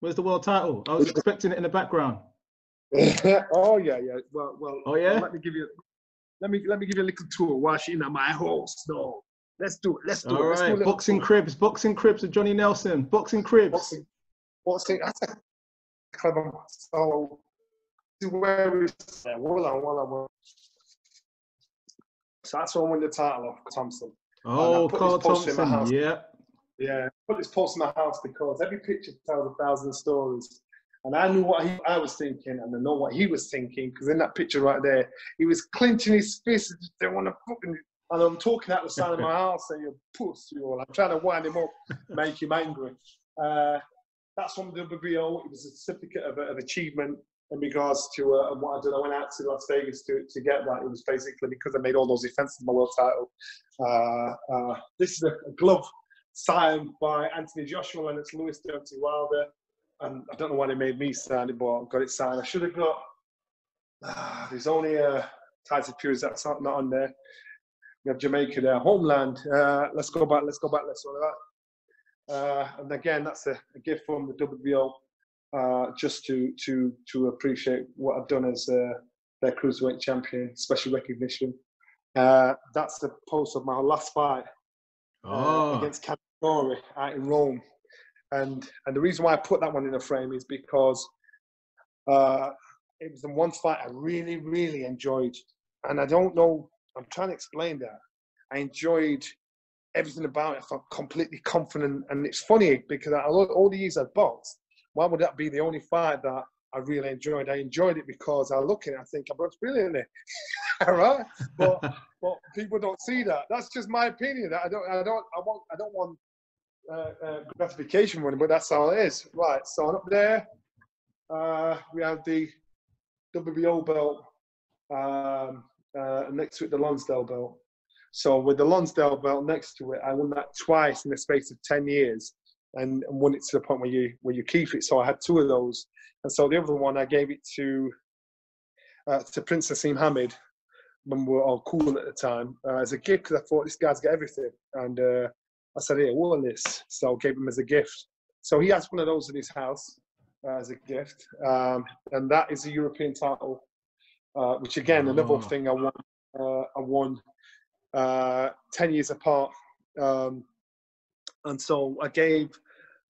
Where's the world title? I was expecting it in the background. oh yeah, yeah. Well, well. Oh yeah. Let me give you. Let me let me give you a little tour. Washing at my house. No, let's do it. Let's do All it. Let's right, little boxing tour. cribs, boxing cribs with Johnny Nelson, boxing cribs. Boxing. Boxing. That's a clever. So, is where we. Yeah, hold on, hold on, hold on. So that's where I won the title off Thompson. Oh, Carl poster in my Thompson. Yeah. Yeah, put this post in my house because every picture tells a thousand stories. And I knew what he, I was thinking, and I know what he was thinking because in that picture right there, he was clenching his fists. and just They want to fucking. And I'm talking out the side of my house, saying, "You puss, you all." I'm trying to wind him up, make him angry. Uh, that's from the WBO. It was a certificate of, of achievement in regards to uh, what I did. I went out to Las Vegas to, to get that. It was basically because I made all those defenses in my world title. Uh, uh, this is a glove signed by Anthony Joshua and it's Lewis Deontay Wilder. And I don't know why they made me sign it, but I got it signed. I should have got. ah, there's only uh, Tyson Fury's that's not, not on there. We have Jamaica there, homeland. Uh, let's go back. Let's go back. Let's go that. Uh, and again, that's a, a gift from the WBO, uh, just to to to appreciate what I've done as uh, their cruiserweight champion, special recognition. Uh, that's the post of my last fight uh, Oh, against Cantatore out in Rome. And and the reason why I put that one in the frame is because uh, it was the one fight I really, really enjoyed. And I don't know, I'm trying to explain that. I enjoyed everything about it. I felt completely confident. And it's funny because I, all all the years I've boxed, why would that be the only fight that I really enjoyed? I enjoyed it because I look at it, I think I boxed brilliantly. All right? But but people don't see that. That's just my opinion. I don't I don't I want I don't want uh, uh, gratification money, but that's all it is. Right. So up there, uh, we have the WBO belt. Um, uh, next to it, the Lonsdale belt. So with the Lonsdale belt next to it, I won that twice in the space of ten years, and, and won it to the point where you where you keep it. So I had two of those, and so the other one I gave it to uh, to Prince Naseem Hamed when we were all cool at the time uh, as a gift because I thought this guy's got everything, and I said, "Here, wear this." So I gave him as a gift. So he has one of those in his house uh, as a gift, um, and that is a European title, uh, which again another Oh. thing I won. Uh, I won uh, ten years apart, um, and so I gave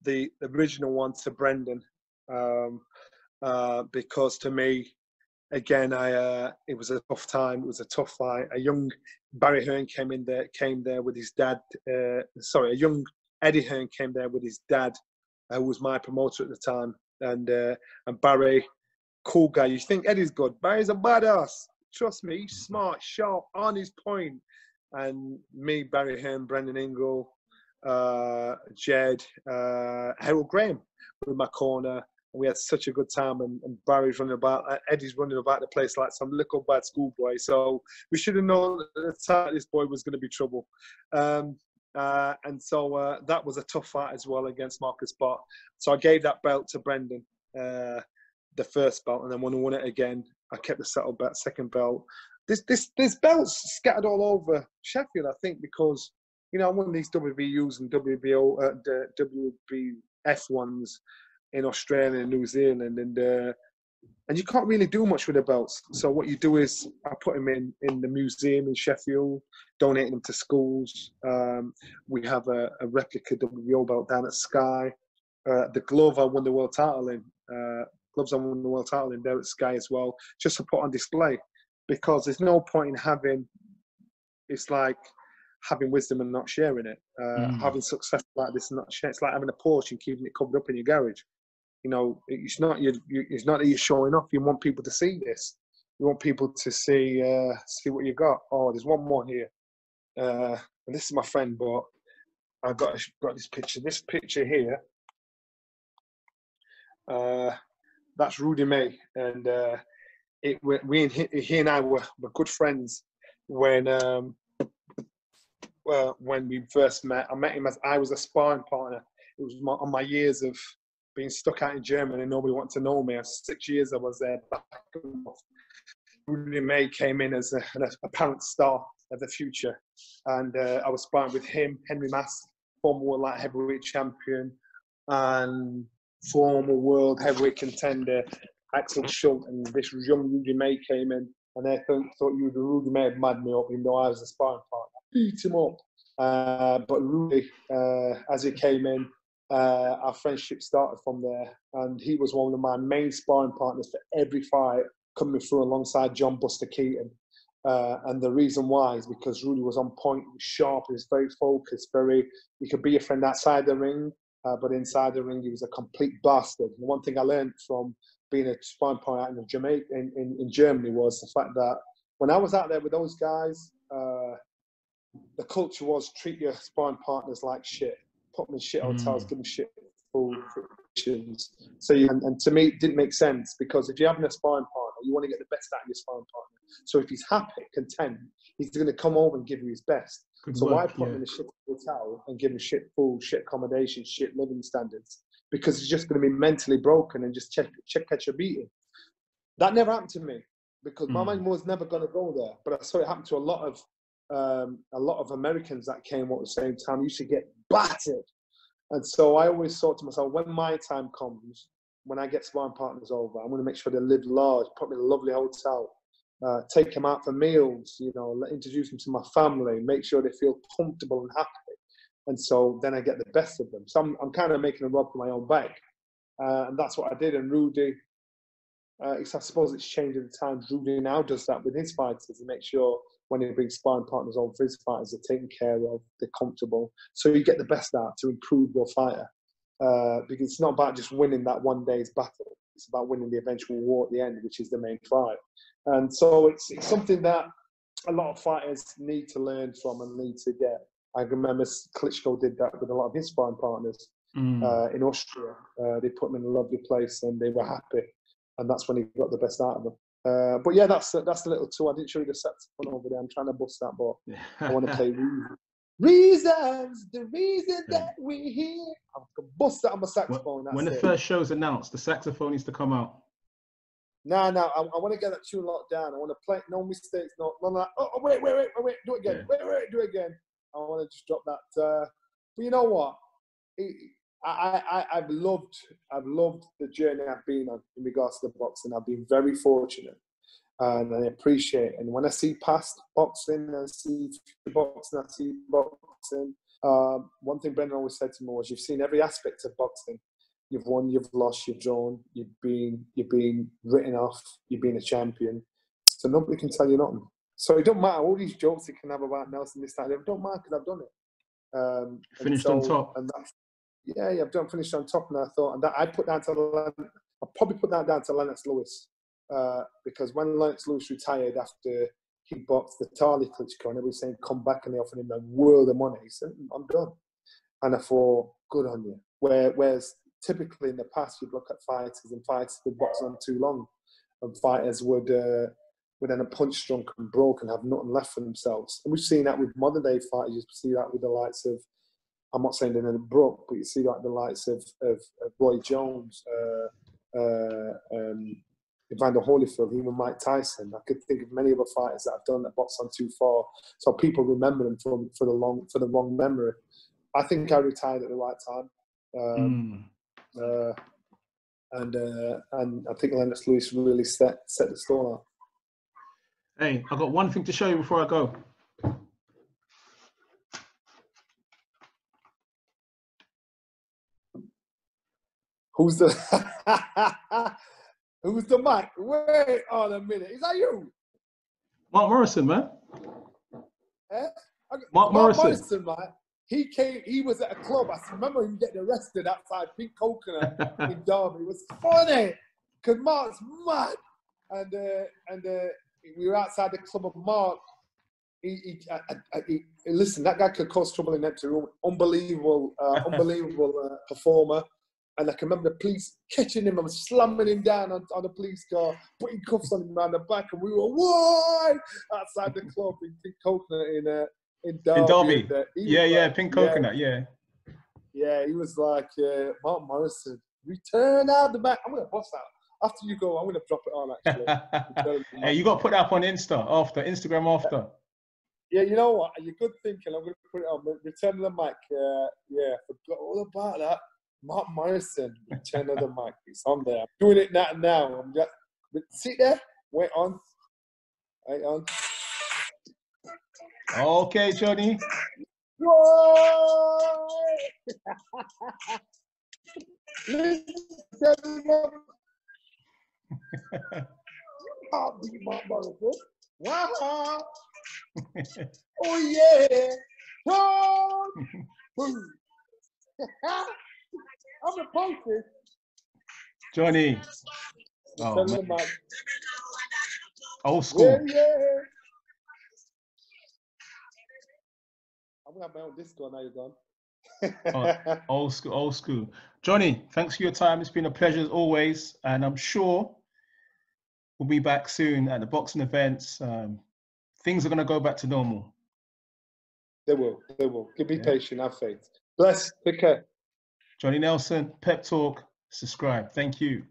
the original one to Brendan um, uh, because to me, again, I uh, it was a tough time. It was a tough fight. A young Barry Hearn came in there, came there with his dad. Uh, sorry, a young Eddie Hearn came there with his dad, uh, who was my promoter at the time, and uh, and Barry, cool guy. You think Eddie's good? Barry's a badass. Trust me, he's smart, sharp, on his point. And me, Barry Hearn, Brendan Ingle, uh, Jed, uh, Herol Graham with my corner. We had such a good time. And, and Barry's running about, uh, Eddie's running about the place like some little bad schoolboy. So we should have known that this boy was going to be trouble. Um, uh, and so uh, that was a tough fight as well against Marcus Bott. So I gave that belt to Brendan, uh, the first belt, and then when I won it again, I kept the settled belt, second belt. This, this, there's belts scattered all over Sheffield, I think, because you know I won these WBUs and WBO, uh, WBF ones in Australia and New Zealand, and uh, and you can't really do much with the belts. So what you do is I put them in in the museum in Sheffield, donating them to schools. Um, we have a, a replica WBO belt down at Sky. Uh, the glove I won the world title in. Uh, gloves I won the world title in there at Sky as well, just to put on display, because there's no point in having. It's like having wisdom and not sharing it. Uh, Mm. Having success like this and not sharing. It's like having a Porsche and keeping it covered up in your garage. You know, it's not you. you it's not that you're showing off. You want people to see this. You want people to see uh, see what you got. Oh, there's one more here. Uh, and this is my friend, but I got got this picture. This picture here. Uh, that's Rudy May, and uh, it we, and he, he and I were, were good friends when um, uh, when we first met. I met him as I was a sparring partner. It was my, on my years of being stuck out in Germany and nobody wanted to know me. Six years I was there. Back and forth. Rudy May came in as a, an apparent star of the future, and uh, I was sparring with him, Henry Maske, former world light heavyweight champion, and former world heavyweight contender Axel Schulz and this young Rudy May came in, and they thought, thought you Rudy May had mad me up, even though I was a sparring partner. Beat him up. Uh, but Rudy, uh, as he came in, uh, our friendship started from there, and he was one of my main sparring partners for every fight coming through alongside John Buster Keeton. Uh, and the reason why is because Rudy was on point, he was sharp, he was very focused, very. He could be a friend outside the ring, uh, but inside the ring, he was a complete bastard. And one thing I learned from being a sparring partner in Jamaica in, in, in, Germany was the fact that when I was out there with those guys, uh, the culture was treat your sparring partners like shit, put them in shit hotels, mm. give them shit full food, so you, and, and, to me, it didn't make sense because if you're having a sparring partner, you want to get the best out of your sparring partner. So if he's happy, content, he's going to come over and give you his best. Good so work, why put yeah. him in a shit hotel and give him shit food, shit accommodation, shit living standards? Because he's just going to be mentally broken and just check, check catch a beating. That never happened to me because mm. my mind was never going to go there. But I saw it happen to a lot of um, a lot of Americans that came at the same time. You should get battered and so I always thought to myself, when my time comes, when I get sparring partners over, I'm going to make sure they live large, put me in a lovely hotel, uh, take them out for meals, you know, introduce them to my family, make sure they feel comfortable and happy. And so then I get the best of them. So I'm, I'm kind of making a rub for my own back. Uh, and that's what I did. And Rudy, uh, I suppose it's changing the times. Rudy now does that with his fighters to make sure when he brings sparring partners on for his fighters, they're taken care of, they're comfortable. So you get the best out to improve your fighter. Uh, because it's not about just winning that one day's battle. It's about winning the eventual war at the end, which is the main fight. And so it's, it's something that a lot of fighters need to learn from and need to get. I remember Klitschko did that with a lot of his sparring partners mm. uh, in Austria. Uh, they put them in a lovely place and they were happy. And that's when he got the best out of them. Uh, but yeah, that's that's the little tour. I didn't show you the saxophone over there. I'm trying to bust that, but I want to play reasons. The reason that we're here. I can bust that on my saxophone. When, when the it. first show's announced, the saxophone needs to come out. No, no, I, I want to get that tune locked down. I want to play no mistakes, no, no, no. Oh, oh wait, wait, wait, wait, do it again. Yeah. Wait, wait, do it again. I want to just drop that. Uh, but you know what? It, I, I, have loved, I've loved the journey I've been on in regards to the boxing. I've been very fortunate, and I appreciate. It. And when I see past boxing, I see boxing, I see boxing. Um, one thing Brendan always said to me was, "You've seen every aspect of boxing. You've won, you've lost, you've drawn, you've been, you've been written off, you've been a champion. So nobody can tell you nothing. So it don't matter all these jokes you can have about Nelson this time. It don't matter because I've done it. Um, Finished so, on top. And that's yeah, yeah, I've done finished on top, and I thought, and that I put that to I probably put that down to Lennox Lewis uh, because when Lennox Lewis retired after he boxed Vitali Klitschko, and everybody saying come back, and they offered him a world of money. He said, I'm done, and I thought, good on you. Where, whereas typically in the past, you'd look at fighters and fighters would box on too long, and fighters would. Uh, would end up punch drunk and broke and have nothing left for themselves. And we've seen that with modern day fighters. You see that with the likes of I'm not saying they're in a brook, but you see like the likes of, of, of Roy Jones, uh, uh, um, Evander Holyfield, even Mike Tyson. I could think of many other fighters that have done that box on too far, so people remember them for, for the long for the wrong memory. I think I retired at the right time, um, mm. uh, and uh, and I think Lennox Lewis really set set the stall out. Hey, I've got one thing to show you before I go. Who's the Who's the Mack? Wait on a minute. Is that you? Mark Morrison, man. Eh? Mark, Mark Morrison. Morrison, man. He came. He was at a club. I remember him getting arrested outside Pink Coconut in Derby. It was funny because Mark's mad, and uh, and uh, we were outside the club of Mark. He, he, he, listen, that guy could cause trouble in empty room. Unbelievable, uh, unbelievable uh, performer. And I can remember the police catching him and slamming him down on, on the police car, putting cuffs on him around the back, and we were why outside the club in Pink Coconut in uh, in Derby. In Derby. And, uh, yeah, yeah, like, Pink Coconut, yeah. Yeah, he was like uh, Mark Morrison. Return out the back. I'm gonna bust out after you go. I'm gonna drop it on actually. hey, you got to put that up on Insta after Instagram after. Yeah, you know what? You're good thinking. I'm gonna put it on. Return the Mack. Uh, yeah, forgot all about that. Mark Morrison, Return of the Mack. It's on there. I'm doing it now. Now I'm just sit there. Wait on. Wait on. Okay, Johnny. Whoa! Listen, everyone. I'll beat Mark Morrison. Wow. Oh yeah. Tom. Boom. I'm the posters. Johnny. Oh, man. Old school. yeah. I'm gonna have my own disco now you're gone. Oh. Old school, old school. Johnny, thanks for your time. It's been a pleasure as always. And I'm sure we'll be back soon at the boxing events. Um, things are going to go back to normal. they will, they will. Give me Yeah. patient, have faith. Bless, take care. Johnny Nelson, Pep Talk, subscribe. Thank you.